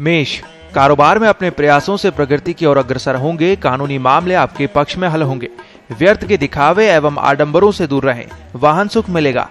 मेष, कारोबार में अपने प्रयासों से प्रगति की ओर अग्रसर होंगे, कानूनी मामले आपके पक्ष में हल होंगे। व्यर्थ के दिखावे एवं आडंबरों से दूर रहें। वाहन सुख मिलेगा।